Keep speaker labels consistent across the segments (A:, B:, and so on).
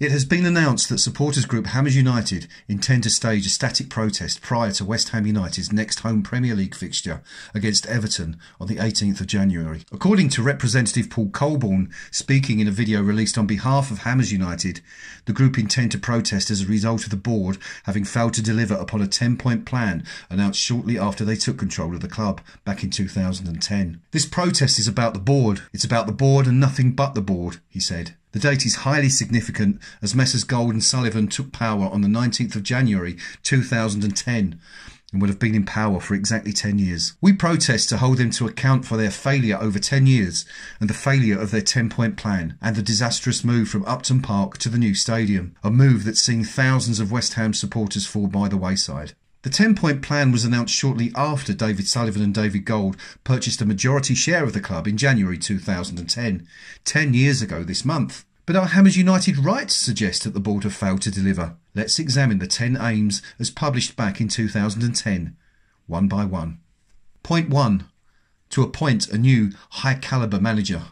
A: It has been announced that supporters group Hammers United intend to stage a static protest prior to West Ham United's next home Premier League fixture against Everton on the 18th of January. According to Representative Paul Colborne, speaking in a video released on behalf of Hammers United, the group intend to protest as a result of the board having failed to deliver upon a 10 point plan announced shortly after they took control of the club back in 2010. This protest is about the board. It's about the board and nothing but the board, he said. The date is highly significant as Messrs Gold and Sullivan took power on the 19th of January 2010 and would have been in power for exactly 10 years. We protest to hold them to account for their failure over 10 years and the failure of their 10 point plan and the disastrous move from Upton Park to the new stadium, a move that's seen thousands of West Ham supporters fall by the wayside. The 10 point plan was announced shortly after David Sullivan and David Gold purchased a majority share of the club in January 2010, 10 years ago this month. But are Hammers United right to suggest that the board have failed to deliver? Let's examine the 10 aims as published back in 2010, one by one. Point 1. To appoint a new high calibre manager.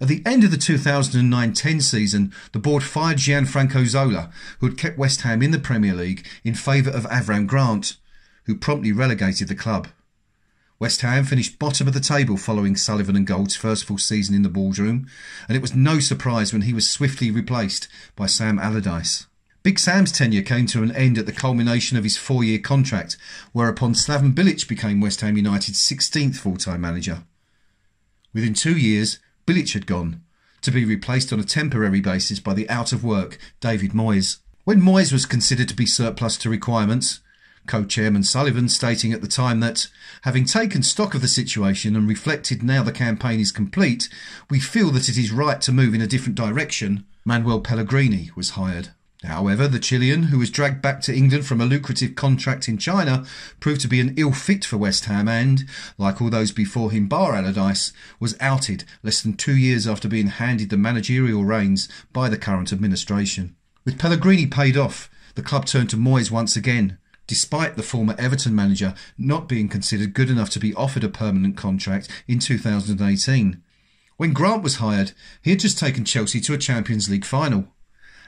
A: At the end of the 2009-10 season, the board fired Gianfranco Zola, who had kept West Ham in the Premier League, in favour of Avram Grant, who promptly relegated the club. West Ham finished bottom of the table following Sullivan and Gold's first full season in the boardroom, and it was no surprise when he was swiftly replaced by Sam Allardyce. Big Sam's tenure came to an end at the culmination of his four-year contract, whereupon Slaven Bilic became West Ham United's 16th full-time manager. Within two years, Bilic had gone, to be replaced on a temporary basis by the out-of-work David Moyes. When Moyes was considered to be surplus to requirements, co-chairman Sullivan stating at the time that, having taken stock of the situation and reflected now the campaign is complete, we feel that it is right to move in a different direction, Manuel Pellegrini was hired. However, the Chilean, who was dragged back to England from a lucrative contract in China, proved to be an ill fit for West Ham and, like all those before him bar Allardyce, was outed less than two years after being handed the managerial reins by the current administration. With Pellegrini paid off, the club turned to Moyes once again, despite the former Everton manager not being considered good enough to be offered a permanent contract in 2018. When Grant was hired, he had just taken Chelsea to a Champions League final.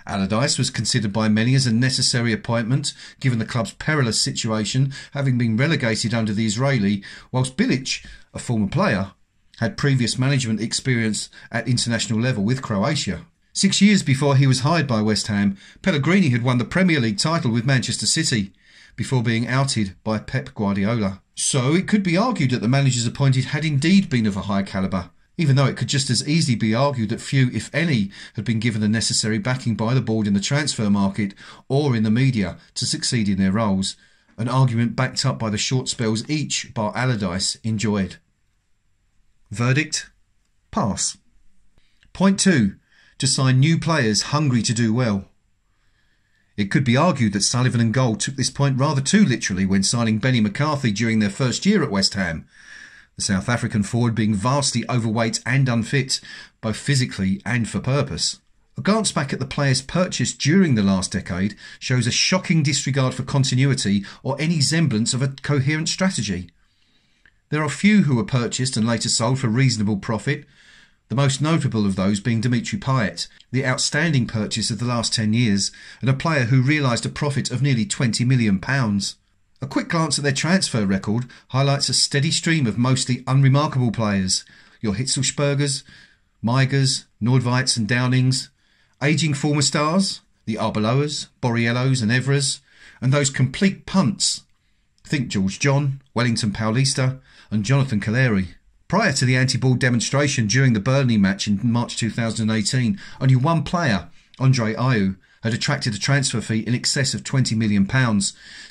A: Allardyce was considered by many as a necessary appointment, given the club's perilous situation, having been relegated under the Israeli, whilst Bilic, a former player, had previous management experience at international level with Croatia. Six years before he was hired by West Ham, Pellegrini had won the Premier League title with Manchester City, before being outed by Pep Guardiola. So it could be argued that the managers appointed had indeed been of a high calibre even though it could just as easily be argued that few, if any, had been given the necessary backing by the board in the transfer market or in the media to succeed in their roles, an argument backed up by the short spells each, bar Allardyce, enjoyed. Verdict? Pass. Point two, to sign new players hungry to do well. It could be argued that Sullivan and Gold took this point rather too literally when signing Benny McCarthy during their first year at West Ham, the South African forward being vastly overweight and unfit, both physically and for purpose. A glance back at the players purchased during the last decade shows a shocking disregard for continuity or any semblance of a coherent strategy. There are few who were purchased and later sold for reasonable profit, the most notable of those being Dimitri Payet, the outstanding purchase of the last 10 years, and a player who realised a profit of nearly £20 million. A quick glance at their transfer record highlights a steady stream of mostly unremarkable players. Your Hitzlspergers, Maigas, Nordtveits and Downings, ageing former stars, the Arbeloas, Borriellos and Evras, and those complete punts. Think George John, Wellington Paulista and Jonathan Calleri. Prior to the anti-ball demonstration during the Burnley match in March 2018, only one player, Andre Ayew, had attracted a transfer fee in excess of £20 million,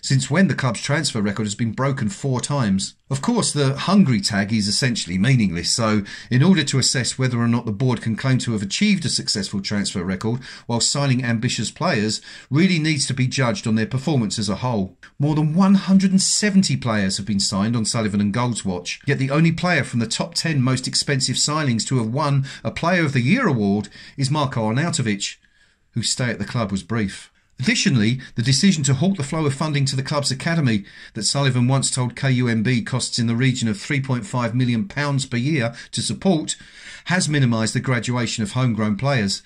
A: since when the club's transfer record has been broken four times. Of course, the hungry tag is essentially meaningless, so in order to assess whether or not the board can claim to have achieved a successful transfer record while signing ambitious players really needs to be judged on their performance as a whole. More than 170 players have been signed on Sullivan and Gold's watch, yet the only player from the top 10 most expensive signings to have won a Player of the Year award is Marko Arnautovic, whose stay at the club was brief. Additionally, the decision to halt the flow of funding to the club's academy that Sullivan once told KUMB costs in the region of £3.5 million per year to support has minimised the graduation of homegrown players.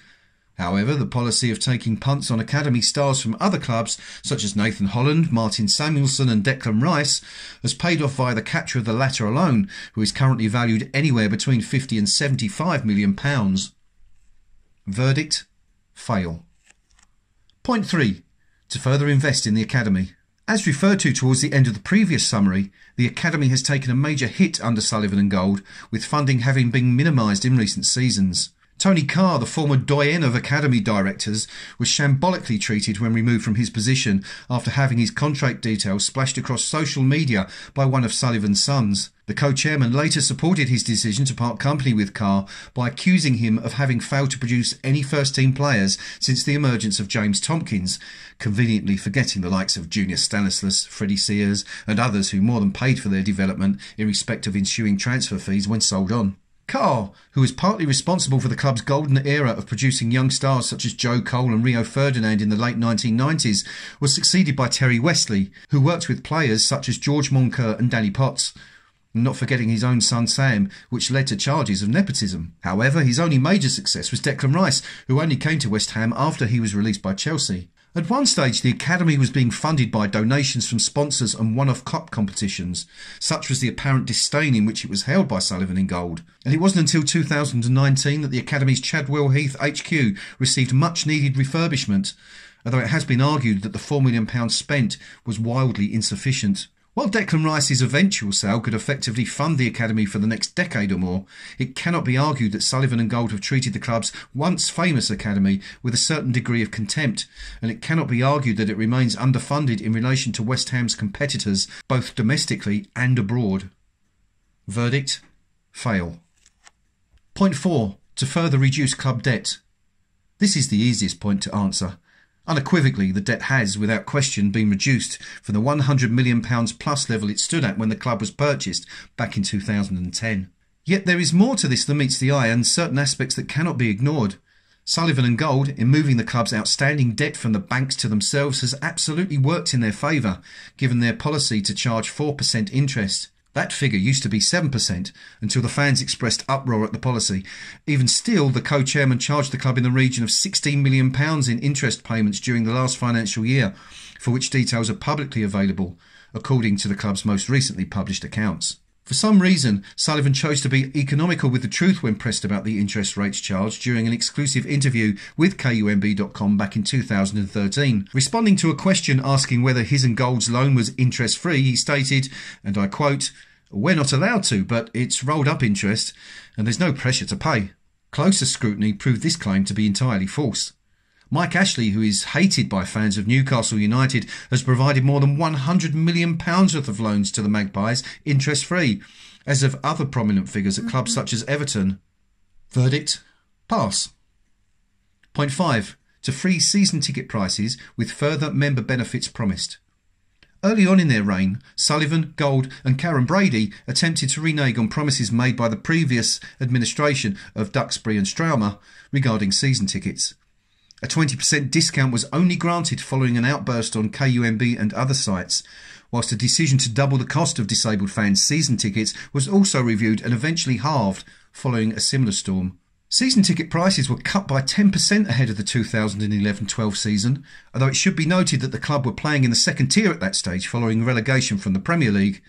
A: However, the policy of taking punts on academy stars from other clubs, such as Nathan Holland, Martin Samuelsen, and Declan Rice, has paid off via the capture of the latter alone, who is currently valued anywhere between 50 and 75 million pounds. Verdict fail. Point 3. To further invest in the academy. As referred to towards the end of the previous summary, the Academy has taken a major hit under Sullivan and Gold, with funding having been minimised in recent seasons. Tony Carr, the former doyen of Academy directors, was shambolically treated when removed from his position after having his contract details splashed across social media by one of Sullivan's sons. The co-chairman later supported his decision to part company with Carr by accusing him of having failed to produce any first-team players since the emergence of James Tomkins, conveniently forgetting the likes of Junior Stanislas, Freddie Sears and others who more than paid for their development in respect of ensuing transfer fees when sold on. Carr, who was partly responsible for the club's golden era of producing young stars such as Joe Cole and Rio Ferdinand in the late 1990s, was succeeded by Terry Westley, who worked with players such as George Moncur and Danny Potts. Not forgetting his own son Sam, which led to charges of nepotism. However, his only major success was Declan Rice, who only came to West Ham after he was released by Chelsea. At one stage, the Academy was being funded by donations from sponsors and one off cup competitions. Such was the apparent disdain in which it was held by Sullivan in Gold. And it wasn't until 2019 that the Academy's Chadwell Heath HQ received much needed refurbishment, although it has been argued that the £4 million spent was wildly insufficient. While Declan Rice's eventual sale could effectively fund the academy for the next decade or more, it cannot be argued that Sullivan and Gold have treated the club's once famous academy with a certain degree of contempt, and it cannot be argued that it remains underfunded in relation to West Ham's competitors, both domestically and abroad. Verdict fail. Point 4. To further reduce club debt. This is the easiest point to answer. Unequivocally, the debt has, without question, been reduced from the £100 million plus level it stood at when the club was purchased back in 2010. Yet there is more to this than meets the eye and certain aspects that cannot be ignored. Sullivan and Gold, in moving the club's outstanding debt from the banks to themselves, has absolutely worked in their favour, given their policy to charge 4% interest. That figure used to be 7% until the fans expressed uproar at the policy. Even still, the co chairman charged the club in the region of £16 million in interest payments during the last financial year, for which details are publicly available, according to the club's most recently published accounts. For some reason, Sullivan chose to be economical with the truth when pressed about the interest rates charged during an exclusive interview with KUMB.com back in 2013. Responding to a question asking whether his and Gold's loan was interest free, he stated, and I quote, We're not allowed to, but it's rolled up interest, and there's no pressure to pay. Closer scrutiny proved this claim to be entirely false. Mike Ashley, who is hated by fans of Newcastle United, has provided more than £100 million worth of loans to the Magpies interest free, as have other prominent figures at clubs mm-hmm. such as Everton. Verdict pass. Point 5. To free season ticket prices with further member benefits promised. Early on in their reign, Sullivan, Gold, and Karren Brady attempted to renege on promises made by the previous administration of Duxbury and Strowmer regarding season tickets. A 20% discount was only granted following an outburst on KUMB and other sites, whilst a decision to double the cost of disabled fans' season tickets was also reviewed and eventually halved following a similar storm. Season ticket prices were cut by 10% ahead of the 2011 12 season, although it should be noted that the club were playing in the second tier at that stage following relegation from the Premier League.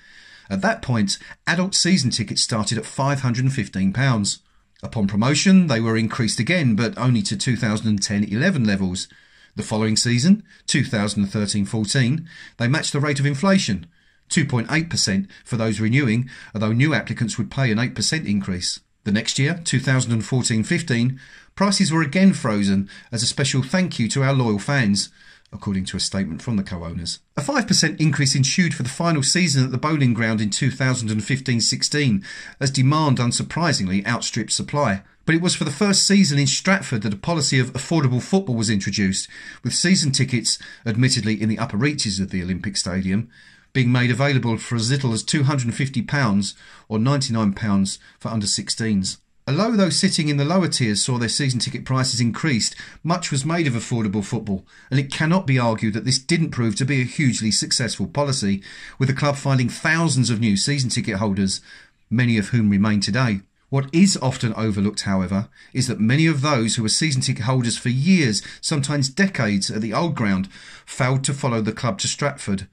A: At that point, adult season tickets started at £515. Upon promotion, they were increased again, but only to 2010 11 levels. The following season, 2013 14, they matched the rate of inflation, 2.8% for those renewing, although new applicants would pay an 8% increase. The next year, 2014 15, prices were again frozen as a special thank you to our loyal fans according to a statement from the co owners. A 5% increase ensued for the final season at the Boleyn Ground in 2015 16, as demand unsurprisingly outstripped supply. But it was for the first season in Stratford that a policy of affordable football was introduced, with season tickets, admittedly in the upper reaches of the Olympic Stadium, being made available for as little as £250 or £99 for under 16s. Although those sitting in the lower tiers saw their season ticket prices increased, much was made of affordable football, and it cannot be argued that this didn't prove to be a hugely successful policy, with the club finding thousands of new season ticket holders, many of whom remain today. What is often overlooked, however, is that many of those who were season ticket holders for years, sometimes decades, at the old ground failed to follow the club to Stratford,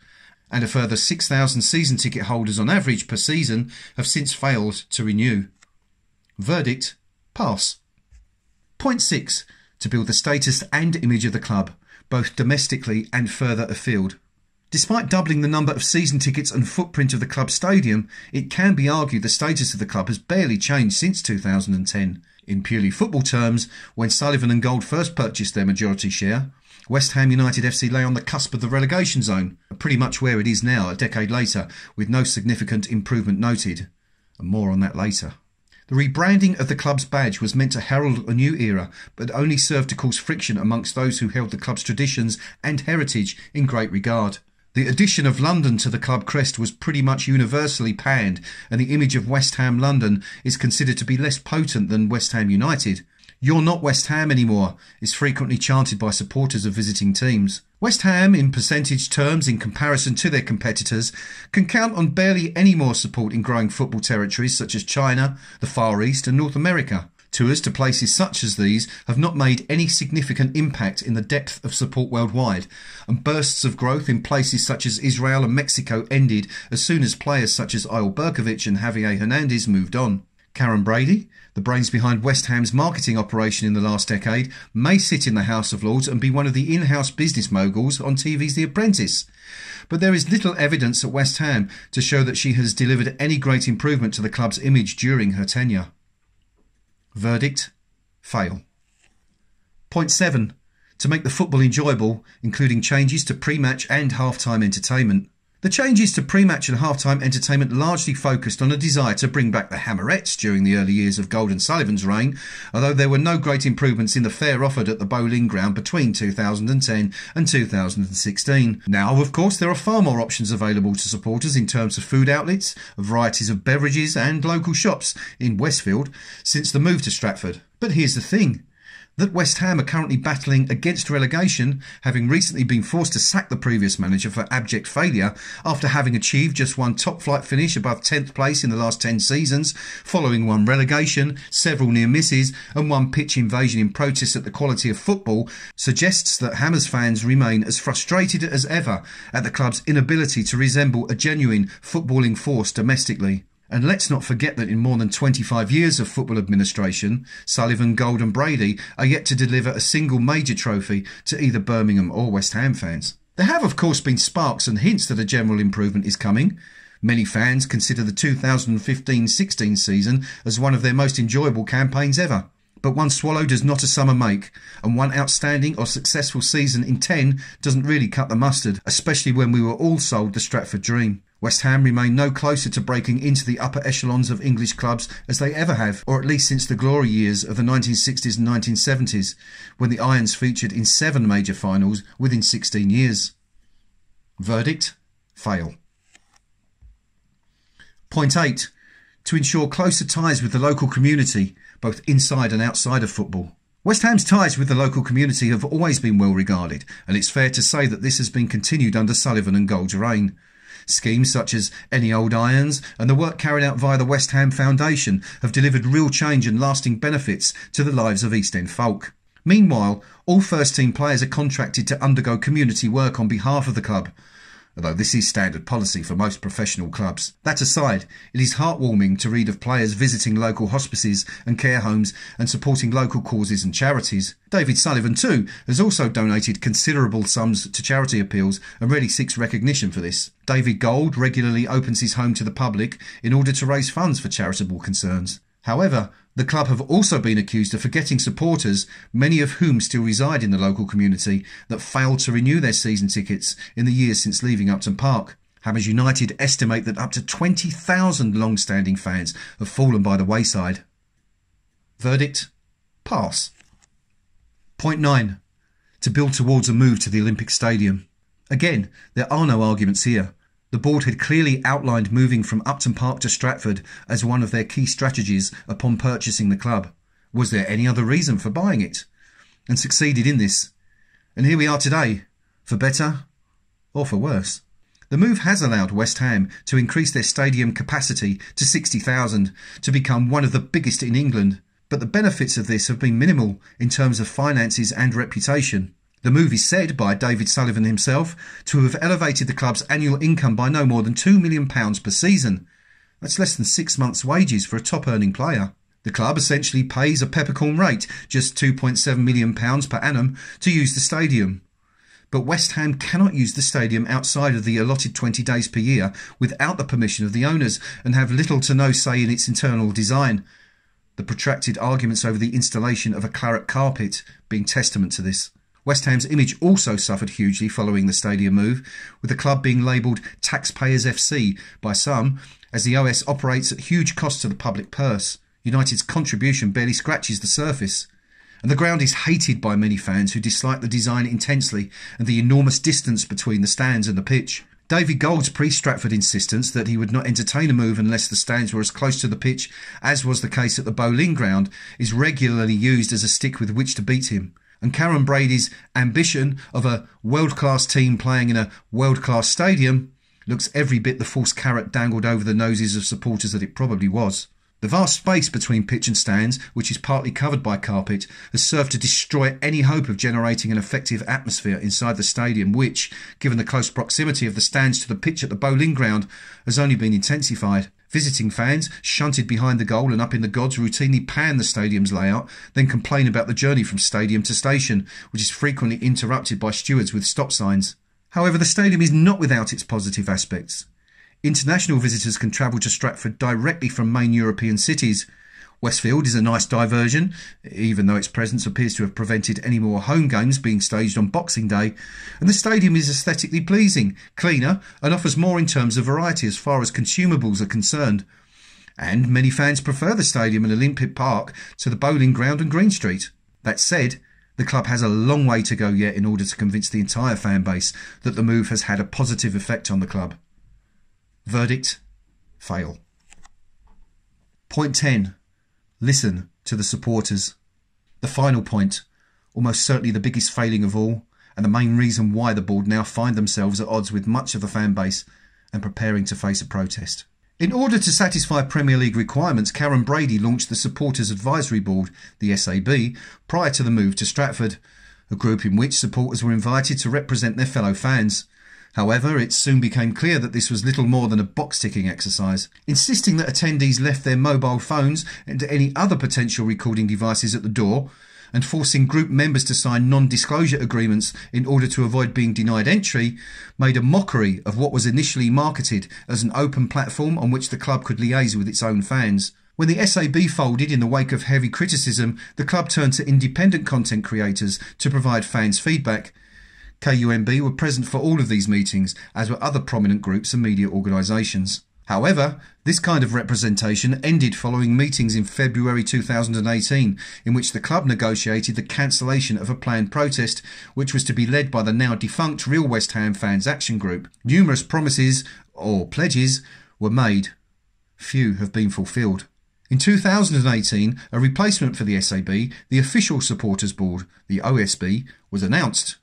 A: and a further 6,000 season ticket holders on average per season have since failed to renew. Verdict Pass. Point 6. To build the status and image of the club, both domestically and further afield. Despite doubling the number of season tickets and footprint of the club stadium, it can be argued the status of the club has barely changed since 2010. In purely football terms, when Sullivan and Gold first purchased their majority share, West Ham United FC lay on the cusp of the relegation zone, pretty much where it is now a decade later, with no significant improvement noted. And more on that later. The rebranding of the club's badge was meant to herald a new era, but only served to cause friction amongst those who held the club's traditions and heritage in great regard. The addition of London to the club crest was pretty much universally panned, and the image of West Ham London is considered to be less potent than West Ham United. You're not West Ham anymore is frequently chanted by supporters of visiting teams. West Ham, in percentage terms in comparison to their competitors, can count on barely any more support in growing football territories such as China, the Far East, and North America. Tours to places such as these have not made any significant impact in the depth of support worldwide, and bursts of growth in places such as Israel and Mexico ended as soon as players such as Eyal Berkovic and Javier Hernandez moved on. Karren Brady, the brains behind West Ham's marketing operation in the last decade, may sit in the House of Lords and be one of the in house business moguls on TV's The Apprentice. But there is little evidence at West Ham to show that she has delivered any great improvement to the club's image during her tenure. Verdict fail. Point 7. To make the football enjoyable, including changes to pre match and half time entertainment. The changes to pre-match and half-time entertainment largely focused on a desire to bring back the Hammerettes during the early years of Golden Sullivan's reign, although there were no great improvements in the fare offered at the Boleyn Ground between 2010 and 2016. Now, of course, there are far more options available to supporters in terms of food outlets, varieties of beverages and local shops in Westfield since the move to Stratford. But here's the thing that West Ham are currently battling against relegation, having recently been forced to sack the previous manager for abject failure after having achieved just one top flight finish above 10th place in the last 10 seasons, following one relegation, several near misses, and one pitch invasion in protest at the quality of football, suggests that Hammers fans remain as frustrated as ever at the club's inability to resemble a genuine footballing force domestically. And let's not forget that in more than 25 years of football administration, Sullivan, Gold and Brady are yet to deliver a single major trophy to either Birmingham or West Ham fans. There have, of course, been sparks and hints that a general improvement is coming. Many fans consider the 2015 16 season as one of their most enjoyable campaigns ever. But one swallow does not a summer make, and one outstanding or successful season in 10 doesn't really cut the mustard, especially when we were all sold the Stratford dream. West Ham remain no closer to breaking into the upper echelons of English clubs as they ever have, or at least since the glory years of the 1960s and 1970s, when the Irons featured in seven major finals within 16 years. Verdict fail. Point 8. To ensure closer ties with the local community, both inside and outside of football. West Ham's ties with the local community have always been well regarded, and it's fair to say that this has been continued under Sullivan and Gold's reign. Schemes such as Any Old Irons and the work carried out via the West Ham Foundation have delivered real change and lasting benefits to the lives of East End folk. Meanwhile, all first team players are contracted to undergo community work on behalf of the club, although this is standard policy for most professional clubs. That aside, it is heartwarming to read of players visiting local hospices and care homes and supporting local causes and charities. David Sullivan, too, has also donated considerable sums to charity appeals and really seeks recognition for this. David Gold regularly opens his home to the public in order to raise funds for charitable concerns. However, the club have also been accused of forgetting supporters, many of whom still reside in the local community, that failed to renew their season tickets in the years since leaving Upton Park. Hammers United estimate that up to 20,000 long standing fans have fallen by the wayside. Verdict Pass. Point 9. To build towards a move to the Olympic Stadium. Again, there are no arguments here. The board had clearly outlined moving from Upton Park to Stratford as one of their key strategies upon purchasing the club. Was there any other reason for buying it? And succeeded in this. And here we are today, for better or for worse. The move has allowed West Ham to increase their stadium capacity to 60,000 to become one of the biggest in England, but the benefits of this have been minimal in terms of finances and reputation. The move is said by David Sullivan himself to have elevated the club's annual income by no more than £2 million per season. That's less than six months' wages for a top earning player. The club essentially pays a peppercorn rate, just £2.7 million per annum, to use the stadium but West Ham cannot use the stadium outside of the allotted 20 days per year without the permission of the owners and have little to no say in its internal design. The protracted arguments over the installation of a claret carpet being testament to this. West Ham's image also suffered hugely following the stadium move, with the club being labelled Taxpayers FC by some, as the OS operates at huge cost to the public purse. United's contribution barely scratches the surface and the ground is hated by many fans who dislike the design intensely and the enormous distance between the stands and the pitch. David Gold's pre-Stratford insistence that he would not entertain a move unless the stands were as close to the pitch as was the case at the Boleyn ground is regularly used as a stick with which to beat him. And Karren Brady's ambition of a world-class team playing in a world-class stadium looks every bit the false carrot dangled over the noses of supporters that it probably was. The vast space between pitch and stands, which is partly covered by carpet, has served to destroy any hope of generating an effective atmosphere inside the stadium, which, given the close proximity of the stands to the pitch at the Boleyn ground, has only been intensified. Visiting fans, shunted behind the goal and up in the gods, routinely pan the stadium's layout, then complain about the journey from stadium to station, which is frequently interrupted by stewards with stop signs. However, the stadium is not without its positive aspects. International visitors can travel to Stratford directly from main European cities. Westfield is a nice diversion, even though its presence appears to have prevented any more home games being staged on Boxing Day, and the stadium is aesthetically pleasing, cleaner, and offers more in terms of variety as far as consumables are concerned. And many fans prefer the stadium and Olympic Park to the Boleyn ground and Green Street. That said, the club has a long way to go yet in order to convince the entire fan base that the move has had a positive effect on the club. Verdict fail. Point 10 Listen to the supporters. The final point, almost certainly the biggest failing of all, and the main reason why the board now find themselves at odds with much of the fan base and preparing to face a protest. In order to satisfy Premier League requirements, Karren Brady launched the Supporters Advisory Board, the SAB, prior to the move to Stratford, a group in which supporters were invited to represent their fellow fans. However, it soon became clear that this was little more than a box ticking exercise. Insisting that attendees left their mobile phones and any other potential recording devices at the door, and forcing group members to sign non disclosure agreements in order to avoid being denied entry, made a mockery of what was initially marketed as an open platform on which the club could liaise with its own fans. When the SAB folded in the wake of heavy criticism, the club turned to independent content creators to provide fans feedback. KUMB were present for all of these meetings, as were other prominent groups and media organisations. However, this kind of representation ended following meetings in February 2018, in which the club negotiated the cancellation of a planned protest, which was to be led by the now defunct Real West Ham Fans Action Group. Numerous promises, or pledges, were made. Few have been fulfilled. In 2018, a replacement for the SAB, the official supporters board, the OSB, was announced.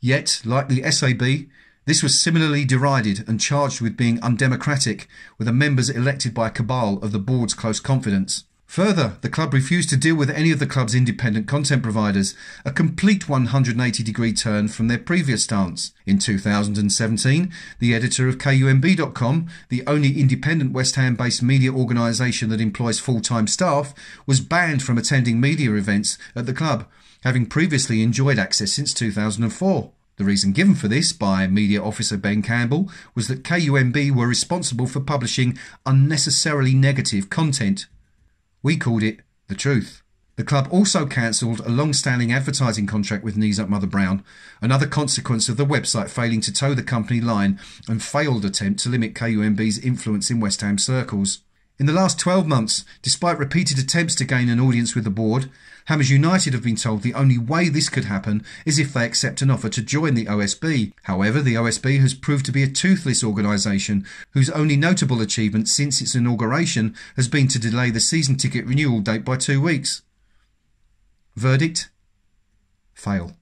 A: Yet, like the SAB, this was similarly derided and charged with being undemocratic, with the members elected by a cabal of the board's close confidants. Further, the club refused to deal with any of the club's independent content providers, a complete 180 degree turn from their previous stance. In 2017, the editor of KUMB.com, the only independent West Ham based media organisation that employs full time staff, was banned from attending media events at the club, having previously enjoyed access since 2004. The reason given for this by media officer Ben Campbell was that KUMB were responsible for publishing unnecessarily negative content. We called it the truth. The club also cancelled a long standing advertising contract with Knees Up Mother Brown, another consequence of the website failing to toe the company line and failed attempt to limit KUMB's influence in West Ham circles. In the last 12 months, despite repeated attempts to gain an audience with the board, Hammers United have been told the only way this could happen is if they accept an offer to join the OSB. However, the OSB has proved to be a toothless organisation whose only notable achievement since its inauguration has been to delay the season ticket renewal date by two weeks. Verdict? Fail.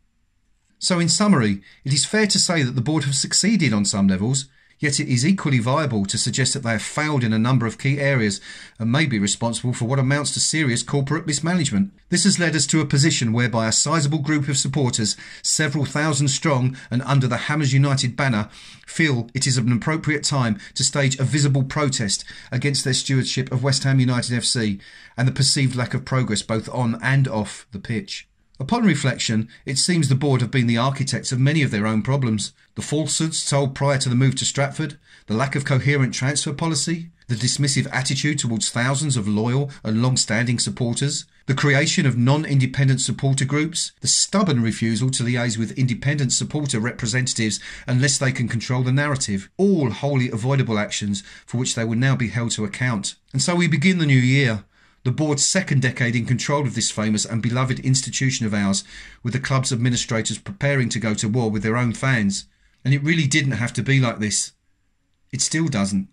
A: So, in summary, it is fair to say that the board have succeeded on some levels Yet it is equally viable to suggest that they have failed in a number of key areas and may be responsible for what amounts to serious corporate mismanagement. This has led us to a position whereby a sizable group of supporters, several thousand strong and under the Hammers United banner, feel it is an appropriate time to stage a visible protest against their stewardship of West Ham United FC and the perceived lack of progress both on and off the pitch. Upon reflection, it seems the board have been the architects of many of their own problems. The falsehoods told prior to the move to Stratford, the lack of coherent transfer policy, the dismissive attitude towards thousands of loyal and long standing supporters, the creation of non independent supporter groups, the stubborn refusal to liaise with independent supporter representatives unless they can control the narrative, all wholly avoidable actions for which they will now be held to account. And so we begin the new year the board's second decade in control of this famous and beloved institution of ours, with the club's administrators preparing to go to war with their own fans. And it really didn't have to be like this. It still doesn't.